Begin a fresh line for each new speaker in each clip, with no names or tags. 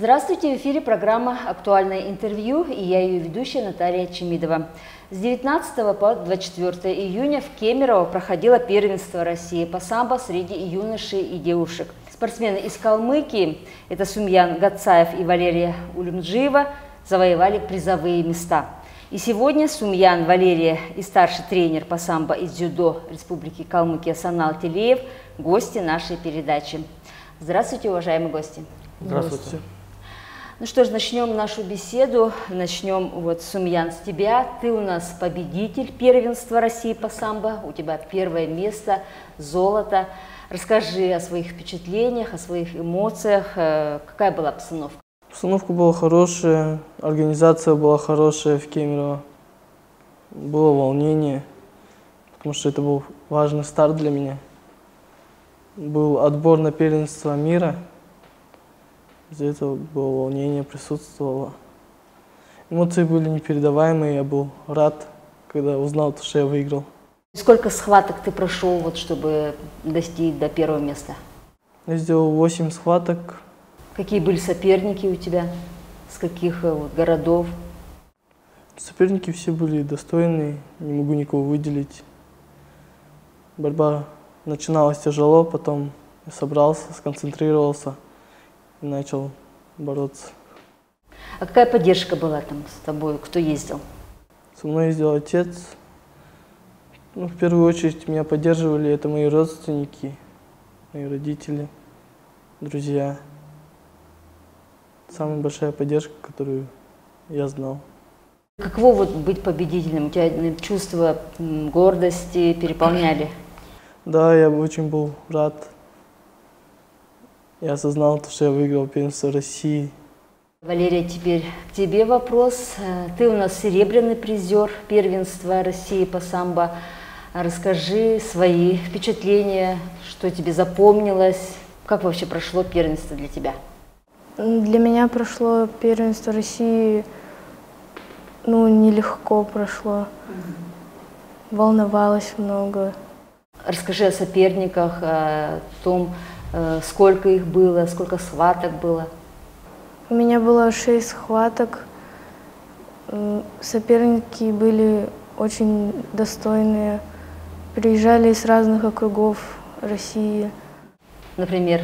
Здравствуйте, в эфире программа «Актуальное интервью» и я ее ведущая Наталья Чемидова. С 19 по 24 июня в Кемерово проходило первенство России по самбо среди юношей и девушек. Спортсмены из Калмыкии, это Сумьян Гацаев и Валерия Улюмджиева, завоевали призовые места. И сегодня Сумьян Валерия и старший тренер по самбо из дзюдо Республики Калмыкия Санал Телеев – гости нашей передачи. Здравствуйте, уважаемые гости.
Здравствуйте.
Ну что ж, начнем нашу беседу. Начнем вот, Сумьян, с тебя. Ты у нас победитель первенства России по самбо. У тебя первое место, золото. Расскажи о своих впечатлениях, о своих эмоциях. Э, какая была обстановка?
Обстановка была хорошая, организация была хорошая в Кемерово. Было волнение, потому что это был важный старт для меня. Был отбор на первенство мира – из-за этого было волнение, присутствовало. Эмоции были непередаваемые, я был рад, когда узнал, что я выиграл.
Сколько схваток ты прошел, вот, чтобы достичь до первого места?
Я сделал 8 схваток.
Какие были соперники у тебя? С каких э, вот, городов?
Соперники все были достойные, не могу никого выделить. Борьба начиналась тяжело, потом я собрался, сконцентрировался – начал бороться.
А какая поддержка была там с тобой? Кто ездил?
Со мной ездил отец. Ну, в первую очередь меня поддерживали это мои родственники, мои родители, друзья. Самая большая поддержка, которую я знал.
Каково вот быть победителем? У тебя чувства гордости переполняли?
Да, я очень был рад я осознал, то, что я выиграл первенство России.
Валерия, теперь к тебе вопрос. Ты у нас серебряный призер первенства России по самбо. Расскажи свои впечатления, что тебе запомнилось, как вообще прошло первенство для тебя?
Для меня прошло первенство России, ну, нелегко прошло. Волновалась много.
Расскажи о соперниках, о том, сколько их было, сколько схваток было?
У меня было шесть схваток. Соперники были очень достойные. Приезжали из разных округов России.
Например?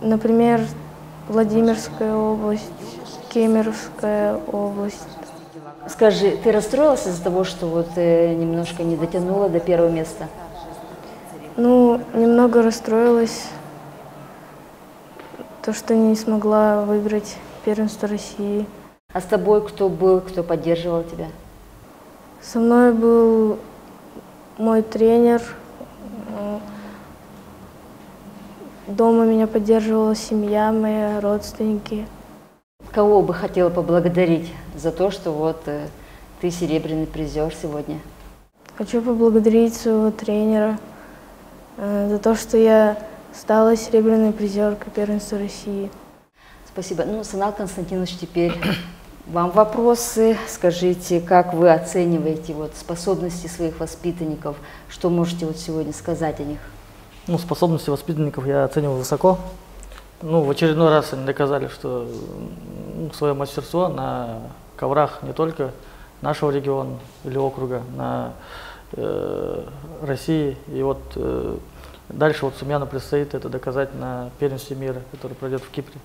Например, Владимирская область, Кемеровская область.
Скажи, ты расстроилась из-за того, что вот э, немножко не дотянула до первого места?
Ну, немного расстроилась то, что не смогла выиграть первенство России.
А с тобой кто был, кто поддерживал тебя?
Со мной был мой тренер. Дома меня поддерживала семья, мои родственники.
Кого бы хотела поблагодарить за то, что вот э, ты серебряный призер сегодня?
Хочу поблагодарить своего тренера э, за то, что я стала серебряной призеркой первенства России.
Спасибо. Ну, Санал Константинович, теперь вам вопросы. Скажите, как вы оцениваете вот способности своих воспитанников? Что можете вот сегодня сказать о них?
Ну, способности воспитанников я оцениваю высоко. Ну, в очередной раз они доказали, что ну, свое мастерство на коврах не только нашего региона или округа, на э, России. И вот э, Дальше вот Сумьяну предстоит это доказать на первенстве мира, который пройдет в Кипре.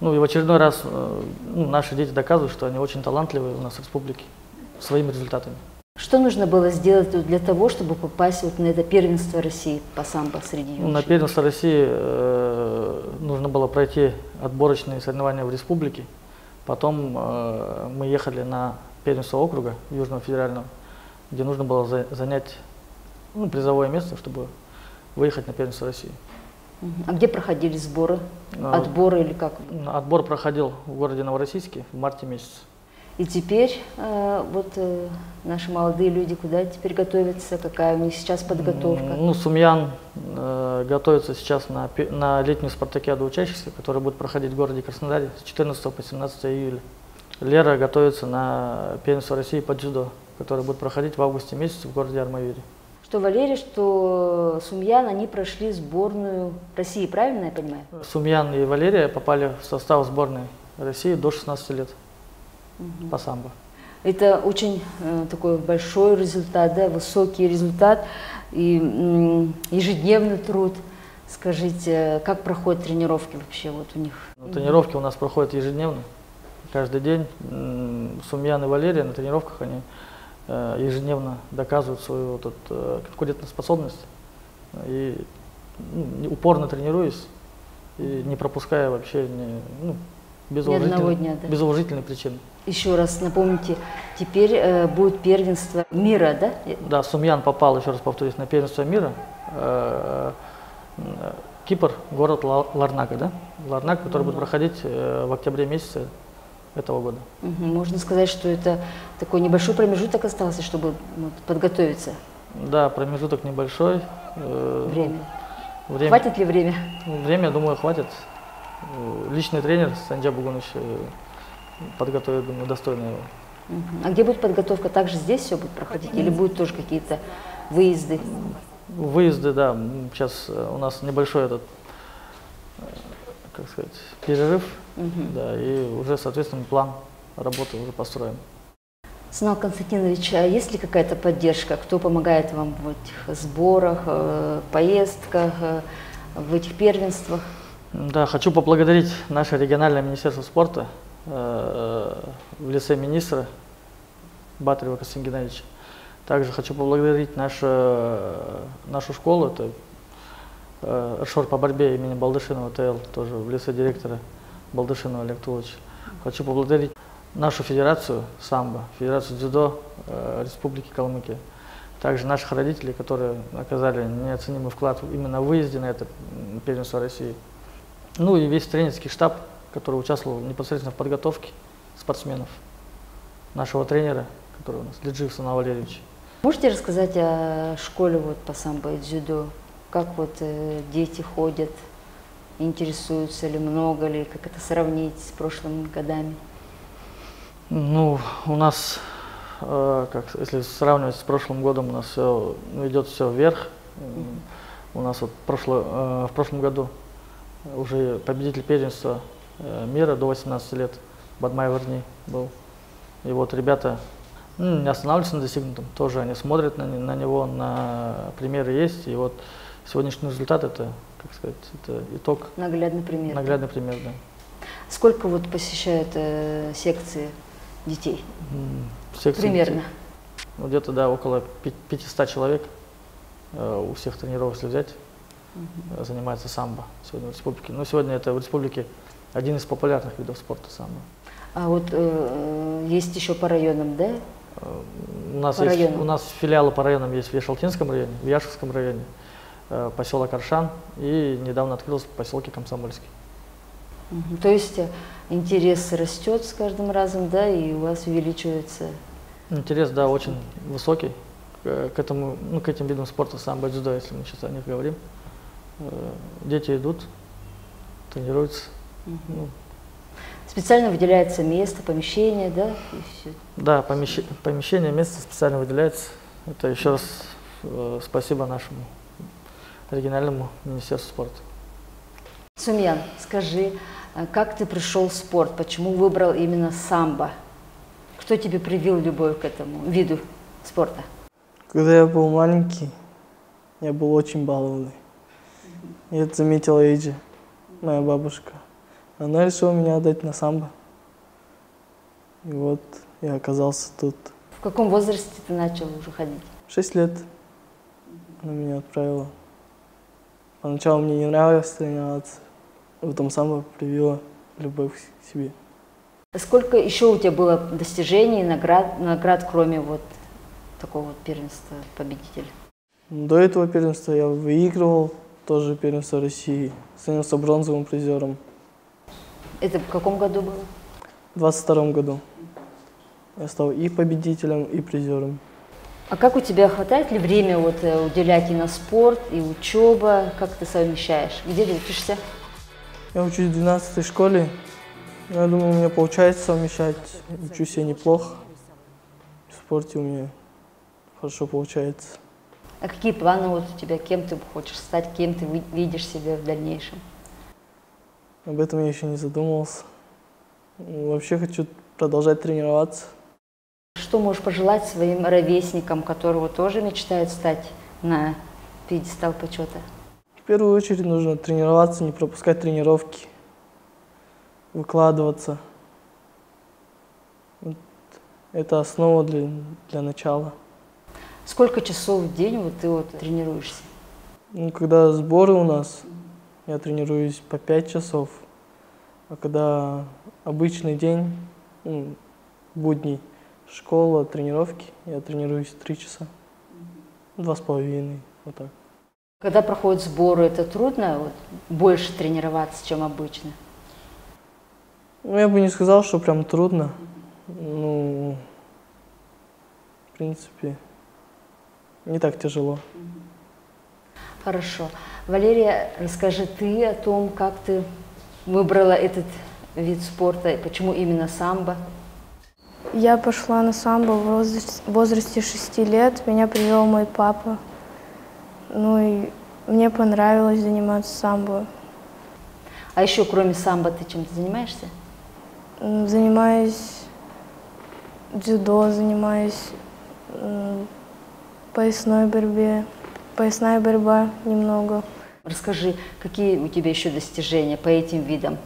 Ну и в очередной раз э, ну, наши дети доказывают, что они очень талантливые у нас в республике своими результатами.
Что нужно было сделать для того, чтобы попасть вот на это первенство России по самбо среди юношей?
Ну, на первенство России э, нужно было пройти отборочные соревнования в республике. Потом э, мы ехали на первенство округа Южного федерального, где нужно было за, занять ну, призовое место, чтобы выехать на первенство России.
А где проходили сборы? А, Отборы или как?
Отбор проходил в городе Новороссийске в марте месяце.
И теперь э, вот э, наши молодые люди куда теперь готовятся? Какая у них сейчас подготовка?
Ну, Сумьян э, готовится сейчас на, на летнюю спартакиаду учащихся, которая будет проходить в городе Краснодаре с 14 по 17 июля. Лера готовится на первенство России по дзюдо, которое будет проходить в августе месяце в городе Армавире
что Валерий, что Сумьян, они прошли сборную России, правильно я понимаю?
Сумьян и Валерия попали в состав сборной России до 16 лет по самбо.
Это очень э, такой большой результат, да, высокий результат и м, ежедневный труд. Скажите, как проходят тренировки вообще вот у них?
Ну, тренировки у нас проходят ежедневно, каждый день. Сумьян и Валерия на тренировках они э, ежедневно доказывают свою вот, эту, э, конкурентоспособность. И ну, упорно тренируюсь и не пропуская вообще ни, ну, без,
Ни
уважительной-
дня, да.
без уважительной причины.
Еще раз напомните, теперь э, будет первенство мира, да?
Да, Сумьян попал, еще раз повторюсь, на первенство мира. Э, э, Кипр, город Ла- Ларнака, да? Ларнак, который будет проходить э, в октябре месяце этого года.
Можно сказать, что это такой небольшой промежуток остался, чтобы вот, подготовиться.
Да, промежуток небольшой. э,
Время.
Время,
Хватит ли время?
время, думаю, хватит. Личный тренер Санджа Бугунович э, подготовит, думаю, достойно его.
А где будет подготовка? Также здесь все будет проходить? Или будут тоже какие-то выезды?
Выезды, да, сейчас э, у нас небольшой этот, как сказать, перерыв,
Мгм.
да, и уже, соответственно, план работы уже построен.
Санал Константинович, а есть ли какая-то поддержка? Кто помогает вам в этих сборах, э, поездках, э, в этих первенствах?
Да, хочу поблагодарить наше региональное министерство спорта э, в лице министра Батарева Константина Геннадьевича. Также хочу поблагодарить нашу, нашу школу, это э, РШОР по борьбе имени Балдышинова ТЛ, тоже в лице директора Балдышинова Олег Туловича. Хочу поблагодарить нашу федерацию самбо, федерацию дзюдо э, Республики Калмыкия. Также наших родителей, которые оказали неоценимый вклад именно в выезде на это первенство России. Ну и весь тренерский штаб, который участвовал непосредственно в подготовке спортсменов. Нашего тренера, который у нас, Лиджиев Санал Валерьевич.
Можете рассказать о школе вот по самбо и дзюдо? Как вот э, дети ходят, интересуются ли много ли, как это сравнить с прошлыми годами?
Ну, у нас, э, как, если сравнивать с прошлым годом, у нас все идет все вверх. У нас вот прошло, э, в прошлом году уже победитель первенства э, мира до 18 лет Бадмай Варни был. И вот ребята ну, не останавливаются на достигнутом, тоже они смотрят на, на него, на примеры есть. И вот сегодняшний результат это, как сказать, это итог,
Наглядный пример.
наглядный пример, да.
Сколько вот посещают э, секции детей?
Секции
Примерно.
Ну, где-то, да, около пи- 500 человек э, у всех тренеров, если взять, э, занимается самбо сегодня в республике. Но сегодня это в республике один из популярных видов спорта самбо.
А вот э, есть еще по районам, да?
Э, У нас,
По
есть,
районам.
у нас филиалы по районам есть в Ешалтинском районе, в Яшевском районе, поселок Аршан и недавно открылся в поселке Комсомольский.
То есть э, интерес растет с каждым разом, да, и у вас увеличивается.
Интерес, да, очень высокий э, к этому, ну, к этим видам спорта, самбо, дзюдо, если мы сейчас о них говорим. Э, Дети идут, тренируются. Ну,
Специально выделяется место, помещение, да? И всё.
Да, помещ- помещение, место специально выделяется. Это еще раз э, спасибо нашему региональному министерству спорта.
Сумьян, скажи, а как ты пришел в спорт? Почему выбрал именно самбо? Кто тебе привил любовь к этому виду спорта?
Когда я был маленький, я был очень балованный. И это заметила Эйджи, моя бабушка. Она решила меня отдать на самбо. И вот я оказался тут.
В каком возрасте ты начал уже ходить?
Шесть лет она меня отправила. Поначалу мне не нравилось тренироваться. а Потом самбо привила любовь к себе.
Сколько еще у тебя было достижений, наград, наград кроме вот такого вот первенства победителя?
До этого первенства я выигрывал тоже первенство России. Становился бронзовым призером.
Это в каком году было?
В 22 году я стал и победителем, и призером.
А как у тебя хватает ли время вот э, уделять и на спорт, и учеба? Как ты совмещаешь? Где ты учишься?
Я учусь в 12 школе. Я думаю, у меня получается совмещать. Учусь я неплохо. В спорте у меня хорошо получается.
А какие планы вот у тебя? Кем ты хочешь стать? Кем ты ви- видишь себя в дальнейшем?
Об этом я еще не задумывался. Вообще хочу продолжать тренироваться.
Что можешь пожелать своим ровесникам, которые тоже мечтают стать на пьедестал почета?
В первую очередь нужно тренироваться, не пропускать тренировки, выкладываться. Вот это основа для, для начала.
Сколько часов в день вот ты вот тренируешься?
Ну, когда сборы у нас, я тренируюсь по 5 часов. А когда обычный день, ну, будний, школа, тренировки, я тренируюсь 3 часа. Два с половиной, вот так.
Когда проходят сборы, это трудно вот, больше тренироваться, чем обычно?
Ну, я бы не сказал, что прям трудно. Ну, в принципе, не так тяжело.
Хорошо. Валерия, расскажи ты о том, как ты выбрала этот вид спорта и почему именно самбо?
Я пошла на самбо в возрасте, 6 лет. Меня привел мой папа. Ну и мне понравилось заниматься самбо.
А еще кроме самбо ты чем-то занимаешься?
Занимаюсь дзюдо, занимаюсь поясной борьбе, поясная борьба немного.
Расскажи, какие у тебя еще достижения по этим видам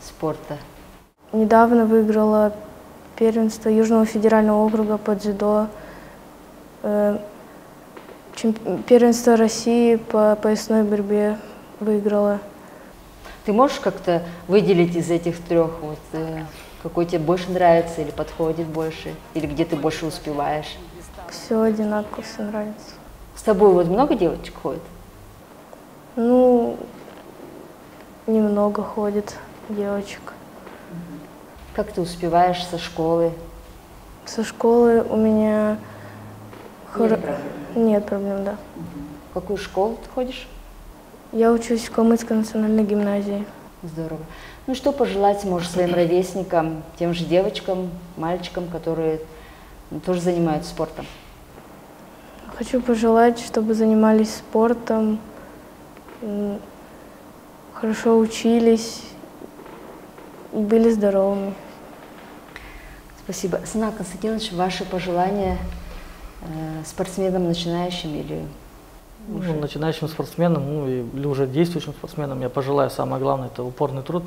спорта?
Недавно выиграла первенство Южного федерального округа по дзюдо, э, первенство России по поясной борьбе выиграла.
Ты можешь как-то выделить из этих трех, вот, э, какой тебе больше нравится или подходит больше, или где ты больше успеваешь?
Все одинаково, все нравится.
С тобой вот много девочек ходит?
Ну, немного ходит девочек.
Как ты успеваешь со школы?
Со школы у меня...
Нет Хор... проблем?
Нет проблем, да.
В какую школу ты ходишь?
Я учусь в Калмыцкой национальной гимназии.
Здорово. Ну что пожелать можешь своим ровесникам, тем же девочкам, мальчикам, которые тоже занимаются спортом?
Хочу пожелать, чтобы занимались спортом, хорошо учились и были здоровыми.
Спасибо. Сна Константинович, ваши пожелания э, спортсменам начинающим или
уже? Ну, начинающим спортсменам, ну или уже действующим спортсменам я пожелаю самое главное это упорный труд,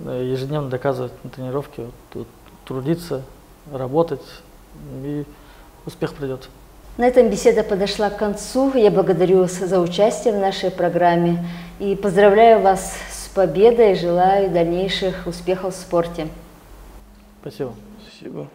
ежедневно доказывать на тренировке, вот, трудиться, работать и успех придет.
На этом беседа подошла к концу. Я благодарю вас за участие в нашей программе и поздравляю вас с победой. Желаю дальнейших успехов в спорте.
Спасибо.
Спасибо.